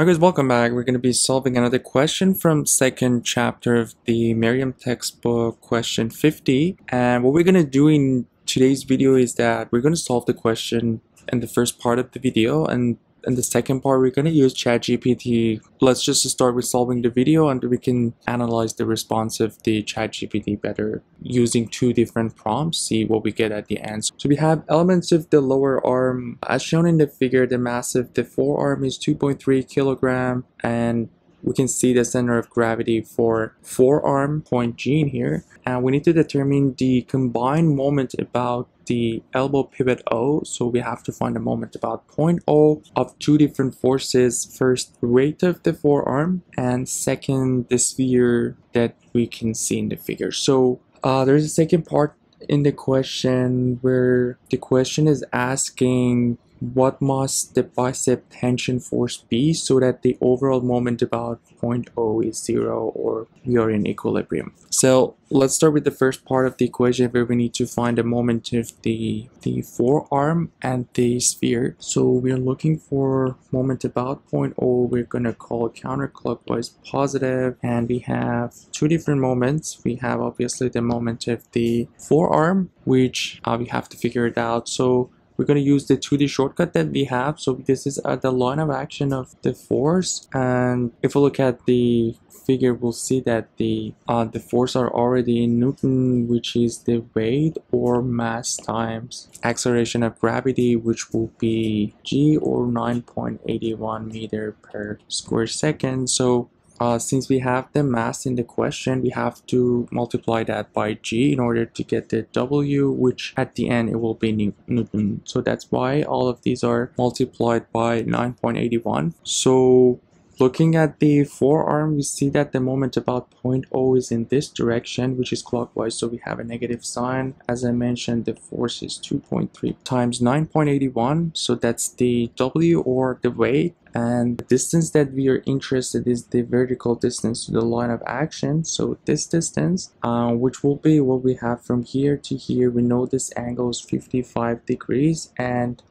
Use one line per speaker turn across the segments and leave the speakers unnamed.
Alright guys, welcome back. We're going to be solving another question from second chapter of the Meriam textbook, question 50. And what we're going to do in today's video is that we're going to solve the question in the first part of the video and in the second part we're going to use ChatGPT. Let's just start with solving the video and we can analyze the response of the ChatGPT better using two different prompts, see what we get at the end. So we have elements of the lower arm. As shown in the figure, the mass of the forearm is 2.3 kilogram and we can see the center of gravity for forearm point G in here and we need to determine the combined moment about the elbow pivot O so we have to find a moment about point O of two different forces. First weight of the forearm and second the sphere that we can see in the figure. So uh, there's a second part in the question where the question is asking what must the bicep tension force be so that the overall moment about 0.0 is zero or we are in equilibrium. So let's start with the first part of the equation where we need to find the moment of the, the forearm and the sphere. So we're looking for moment about 0.0, we're gonna call counterclockwise positive and we have two different moments. We have obviously the moment of the forearm which uh, we have to figure it out. So we're going to use the 2D shortcut that we have. So this is uh, the line of action of the force. And if we look at the figure, we'll see that the uh, the force are already in Newton, which is the weight or mass times acceleration of gravity, which will be g or 9.81 meter per square second. So uh, since we have the mass in the question, we have to multiply that by g in order to get the w, which at the end it will be Newton. So that's why all of these are multiplied by 9.81. So Looking at the forearm, we see that the moment about point O is in this direction, which is clockwise, so we have a negative sign. As I mentioned, the force is 2.3 times 9.81, so that's the W or the weight. And the distance that we are interested is the vertical distance to the line of action. So this distance, uh, which will be what we have from here to here, we know this angle is 55 degrees. And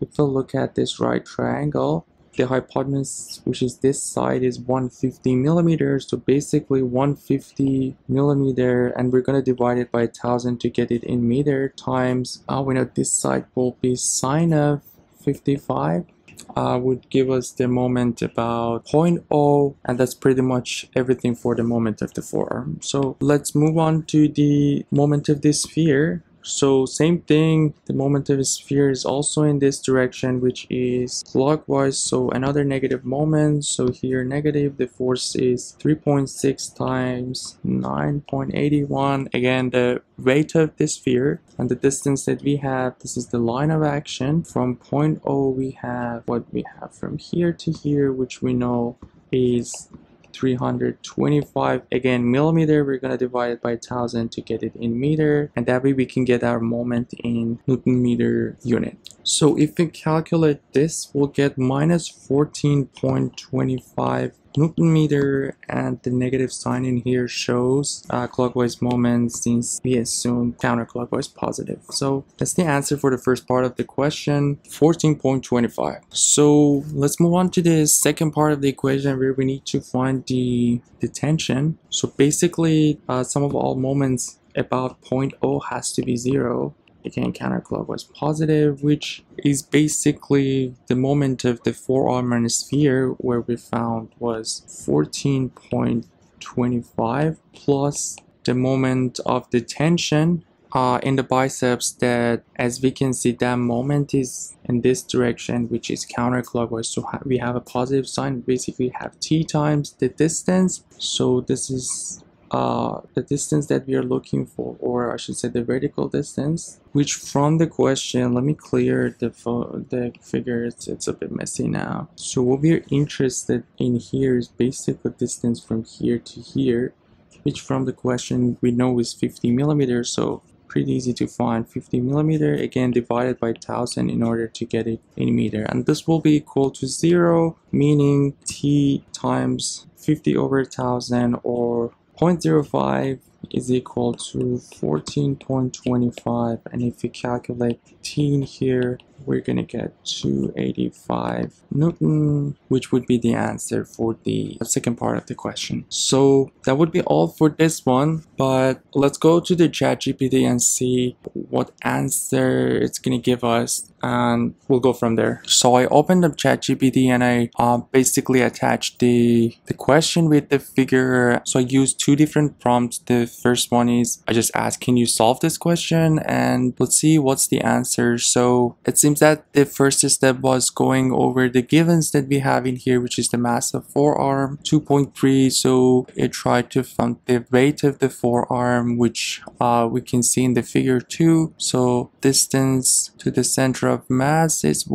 if we look at this right triangle, the hypotenuse which is this side is 150 millimeters. So basically 150 millimeter and we're going to divide it by a 1000 to get it in meter times uh, we know this side will be sine of 55 uh, would give us the moment about 0.0 and that's pretty much everything for the moment of the forearm so let's move on to the moment of the sphere so same thing, the moment of a sphere is also in this direction, which is clockwise. So another negative moment. So here negative, the force is 3.6 times 9.81. Again, the weight of the sphere and the distance that we have, this is the line of action. From point O, we have what we have from here to here, which we know is 325 again millimeter we're gonna divide it by 1000 to get it in meter and that way we can get our moment in newton meter unit. So if we calculate this we'll get minus 14.25 Newton meter and the negative sign in here shows uh, clockwise moment since we assume counterclockwise positive. So that's the answer for the first part of the question, 14.25. So let's move on to the second part of the equation where we need to find the, the tension. So basically uh, sum of all moments about point O has to be zero again counterclockwise positive which is basically the moment of the forearm and sphere where we found was 14.25 plus the moment of the tension uh, in the biceps that as we can see that moment is in this direction which is counterclockwise so we have a positive sign basically have t times the distance. So this is uh, the distance that we are looking for, or I should say the vertical distance, which from the question, let me clear the, the figure, it's, it's a bit messy now. So what we are interested in here is basically distance from here to here, which from the question we know is 50 millimeters, so pretty easy to find 50 millimeter again divided by 1000 in order to get it in meter and this will be equal to zero meaning t times 50 over 1000 or 0.05 is equal to 14.25 and if you calculate t in here we're gonna get 285 Newton, which would be the answer for the second part of the question. So that would be all for this one, but let's go to the chat ChatGPT and see what answer it's gonna give us and we'll go from there. So I opened up ChatGPT and I uh, basically attached the, the question with the figure. So I used two different prompts. The first one is I just asked, can you solve this question? And let's see what's the answer. So it seems that the first step was going over the givens that we have in here, which is the mass of forearm 2.3. So it tried to find the weight of the forearm, which uh, we can see in the figure two. So distance to the center of mass is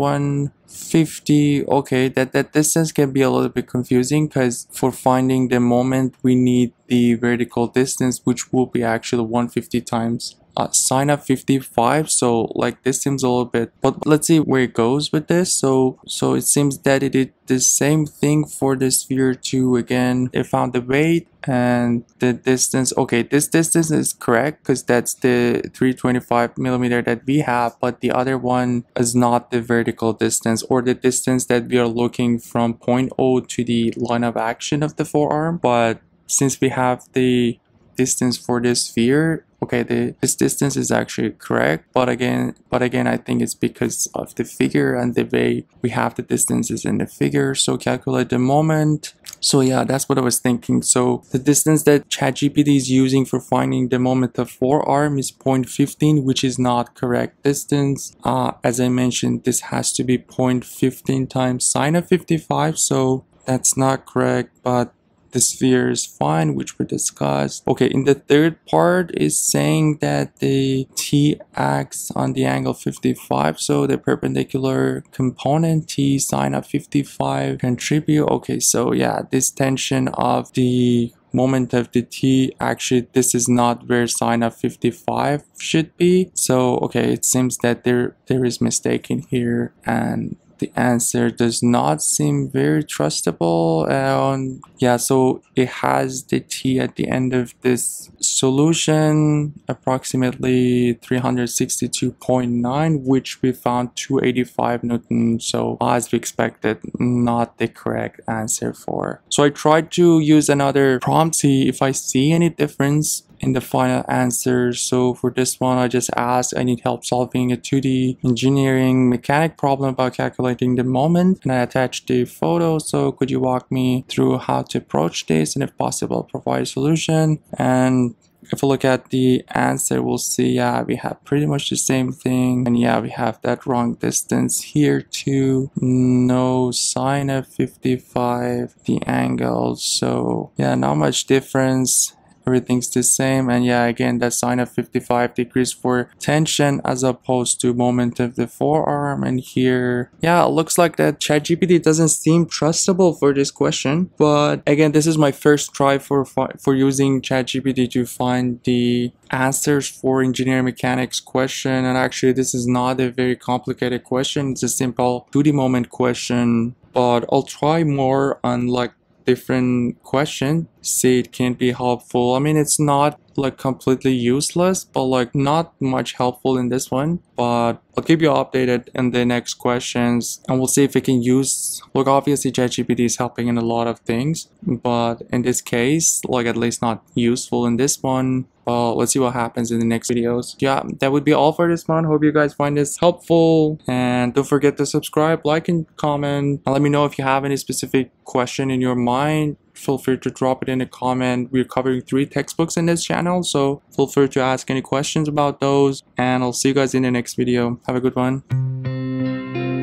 150 okay that that distance can be a little bit confusing because for finding the moment we need the vertical distance which will be actually 150 times uh, sine of 55 so like this seems a little bit but let's see where it goes with this. So so it seems that it did the same thing for the sphere 2 again. It found the weight and the distance okay this distance is correct because that's the 325 millimeter that we have but the other one is not the vertical distance or the distance that we are looking from point O to the line of action of the forearm. But since we have the distance for this sphere okay the this distance is actually correct but again but again i think it's because of the figure and the way we have the distances in the figure so calculate the moment. So yeah that's what i was thinking. So the distance that chatgpt is using for finding the moment of forearm is 0.15 which is not correct distance. Uh, as i mentioned this has to be 0.15 times sine of 55 so that's not correct but the sphere is fine, which we discussed. Okay, in the third part is saying that the t acts on the angle 55, so the perpendicular component t sine of 55 contribute. Okay, so yeah, this tension of the moment of the t actually this is not where sine of 55 should be so okay it seems that there there is mistake in here and the answer does not seem very trustable and yeah so it has the t at the end of this solution approximately 362.9 which we found 285 newton so as we expected not the correct answer for. So i tried to use another prompt see if i see any difference in the final answer. So for this one, I just asked, I need help solving a 2D engineering mechanic problem about calculating the moment. And I attached the photo. So could you walk me through how to approach this and if possible, provide a solution? And if we look at the answer, we'll see, yeah, we have pretty much the same thing. And yeah, we have that wrong distance here too. No sine of 55, the angle. So yeah, not much difference everything's the same. And yeah again that sine of 55 degrees for tension as opposed to moment of the forearm. And here yeah it looks like that ChatGPT doesn't seem trustable for this question. But again this is my first try for for using ChatGPT to find the answers for engineering mechanics question. And actually this is not a very complicated question. It's a simple 2d moment question. But I'll try more on like different question. See it can be helpful. I mean it's not like completely useless but like not much helpful in this one. But i'll keep you updated in the next questions and we'll see if we can use look obviously ChatGPT is helping in a lot of things but in this case like at least not useful in this one. Well let's see what happens in the next videos. Yeah that would be all for this one. Hope you guys find this helpful and don't forget to subscribe like and comment and let me know if you have any specific question in your mind feel free to drop it in a comment. We're covering three textbooks in this channel, so feel free to ask any questions about those. And I'll see you guys in the next video. Have a good one.